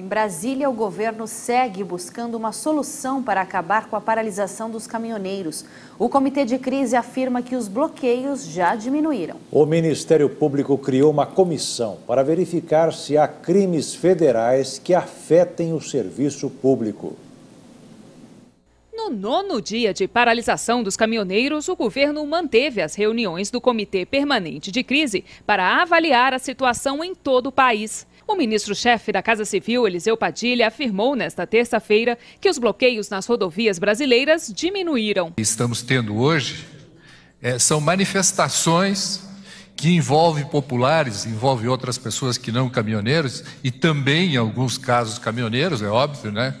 Em Brasília, o governo segue buscando uma solução para acabar com a paralisação dos caminhoneiros. O comitê de crise afirma que os bloqueios já diminuíram. O Ministério Público criou uma comissão para verificar se há crimes federais que afetem o serviço público. No nono dia de paralisação dos caminhoneiros, o governo manteve as reuniões do Comitê Permanente de Crise para avaliar a situação em todo o país. O ministro-chefe da Casa Civil, Eliseu Padilha, afirmou nesta terça-feira que os bloqueios nas rodovias brasileiras diminuíram. Estamos tendo hoje é, são manifestações que envolvem populares, envolvem outras pessoas que não caminhoneiros e também, em alguns casos, caminhoneiros, é óbvio, né?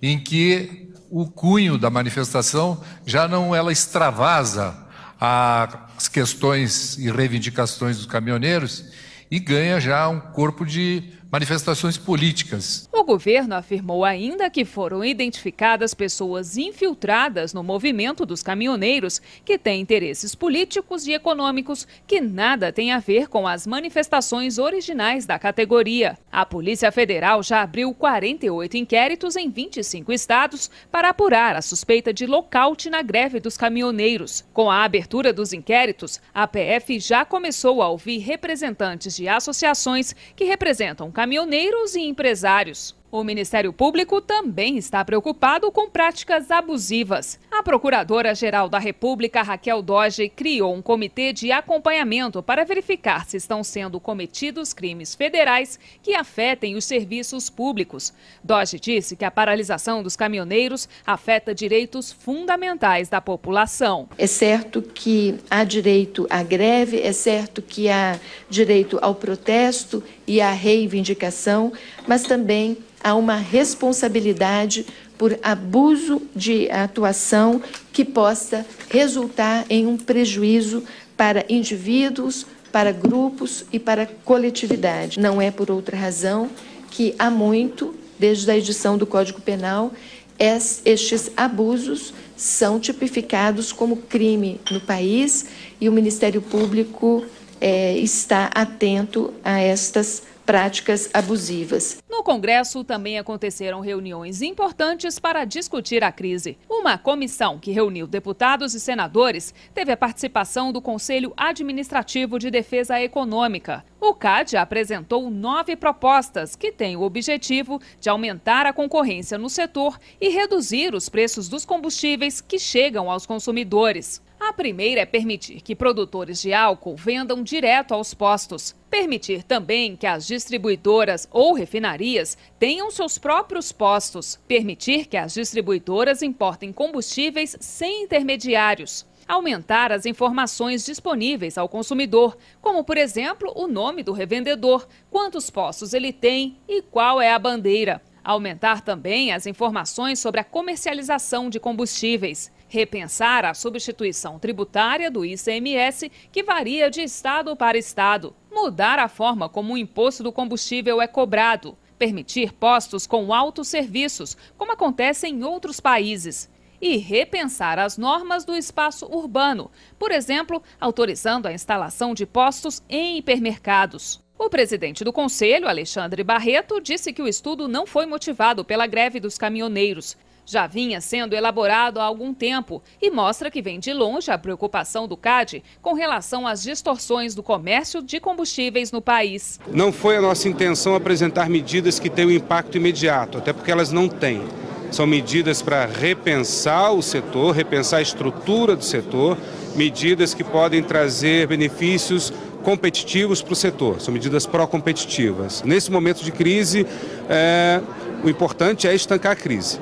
Em que o cunho da manifestação já não ela extravasa as questões e reivindicações dos caminhoneiros e ganha já um corpo de manifestações políticas. O governo afirmou ainda que foram identificadas pessoas infiltradas no movimento dos caminhoneiros que têm interesses políticos e econômicos que nada têm a ver com as manifestações originais da categoria. A Polícia Federal já abriu 48 inquéritos em 25 estados para apurar a suspeita de lockout na greve dos caminhoneiros. Com a abertura dos inquéritos, a PF já começou a ouvir representantes de associações que representam caminhoneiros e empresários. O Ministério Público também está preocupado com práticas abusivas. A Procuradora-Geral da República, Raquel Doge, criou um comitê de acompanhamento para verificar se estão sendo cometidos crimes federais que afetem os serviços públicos. Doge disse que a paralisação dos caminhoneiros afeta direitos fundamentais da população. É certo que há direito à greve, é certo que há direito ao protesto e à reivindicação, mas também há uma responsabilidade por abuso de atuação que possa resultar em um prejuízo para indivíduos, para grupos e para coletividade. Não é por outra razão que há muito, desde a edição do Código Penal, estes abusos são tipificados como crime no país e o Ministério Público é, está atento a estas práticas abusivas. No Congresso também aconteceram reuniões importantes para discutir a crise. Uma comissão que reuniu deputados e senadores teve a participação do Conselho Administrativo de Defesa Econômica. O CAD apresentou nove propostas que têm o objetivo de aumentar a concorrência no setor e reduzir os preços dos combustíveis que chegam aos consumidores. A primeira é permitir que produtores de álcool vendam direto aos postos. Permitir também que as distribuidoras ou refinarias tenham seus próprios postos. Permitir que as distribuidoras importem combustíveis sem intermediários aumentar as informações disponíveis ao consumidor, como, por exemplo, o nome do revendedor, quantos postos ele tem e qual é a bandeira. Aumentar também as informações sobre a comercialização de combustíveis. Repensar a substituição tributária do ICMS, que varia de estado para estado, mudar a forma como o imposto do combustível é cobrado, permitir postos com altos serviços, como acontece em outros países, e repensar as normas do espaço urbano, por exemplo, autorizando a instalação de postos em hipermercados. O presidente do Conselho, Alexandre Barreto, disse que o estudo não foi motivado pela greve dos caminhoneiros, já vinha sendo elaborado há algum tempo e mostra que vem de longe a preocupação do CAD com relação às distorções do comércio de combustíveis no país. Não foi a nossa intenção apresentar medidas que tenham impacto imediato, até porque elas não têm. São medidas para repensar o setor, repensar a estrutura do setor, medidas que podem trazer benefícios competitivos para o setor, são medidas pró-competitivas. Nesse momento de crise, é, o importante é estancar a crise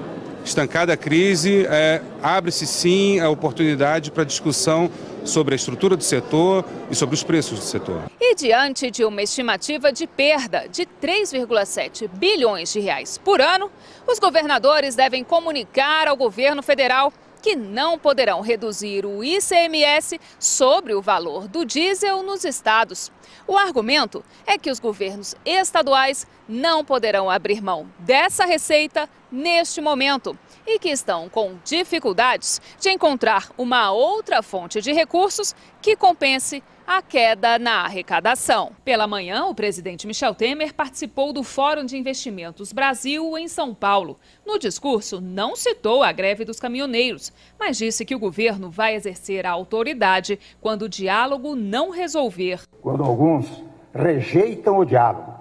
estancada a crise, é, abre-se sim a oportunidade para discussão sobre a estrutura do setor e sobre os preços do setor. E diante de uma estimativa de perda de 3,7 bilhões de reais por ano, os governadores devem comunicar ao governo federal que não poderão reduzir o ICMS sobre o valor do diesel nos estados. O argumento é que os governos estaduais não poderão abrir mão dessa receita neste momento e que estão com dificuldades de encontrar uma outra fonte de recursos que compense a queda na arrecadação. Pela manhã, o presidente Michel Temer participou do Fórum de Investimentos Brasil em São Paulo. No discurso, não citou a greve dos caminhoneiros, mas disse que o governo vai exercer a autoridade quando o diálogo não resolver. Quando alguns rejeitam o diálogo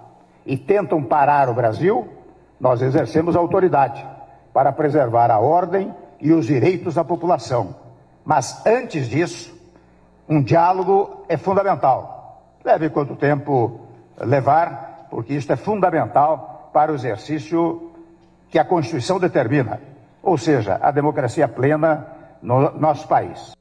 e tentam parar o Brasil, nós exercemos a autoridade para preservar a ordem e os direitos da população. Mas antes disso, um diálogo é fundamental. Leve quanto tempo levar, porque isto é fundamental para o exercício que a Constituição determina, ou seja, a democracia plena no nosso país.